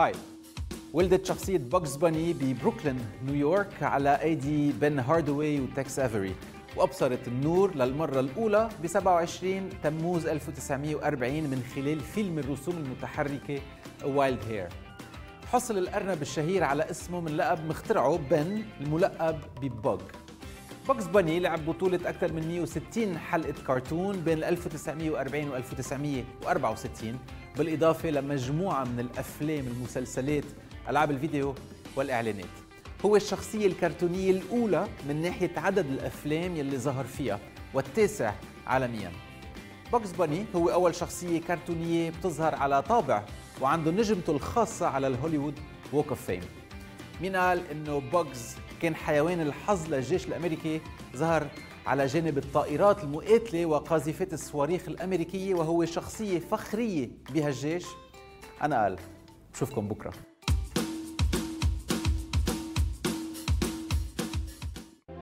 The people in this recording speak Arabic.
هاي ولدت شخصية Bugs Bunny ببروكلين نيويورك على أيدي بن هاردوي وتكس أفري. وأبصرت النور للمرة الأولى ب 27 تموز 1940 من خلال فيلم الرسوم المتحركة Wild Hare حصل الأرنب الشهير على اسمه من لقب مخترعه بن الملقب ب Bugs Bugs Bunny لعب بطولة أكثر من 160 حلقة كرتون بين 1940 و 1964 بالإضافة لمجموعة من الأفلام المسلسلات ألعاب الفيديو والإعلانات. هو الشخصية الكرتونية الأولى من ناحية عدد الأفلام يلي ظهر فيها والتاسع عالمياً. Bugs Bunny هو أول شخصية كرتونية بتظهر على طابع وعنده نجمته الخاصة على ال Hollywood Walk of Fame مين قال إنه Bugs كان حيوان الحظ للجيش الأمريكي؟ ظهر على جانب الطائرات المقاتلة وقاذفات الصواريخ الأمريكية وهو شخصية فخرية بهالجيش. أنا قال بشوفكم بكرة.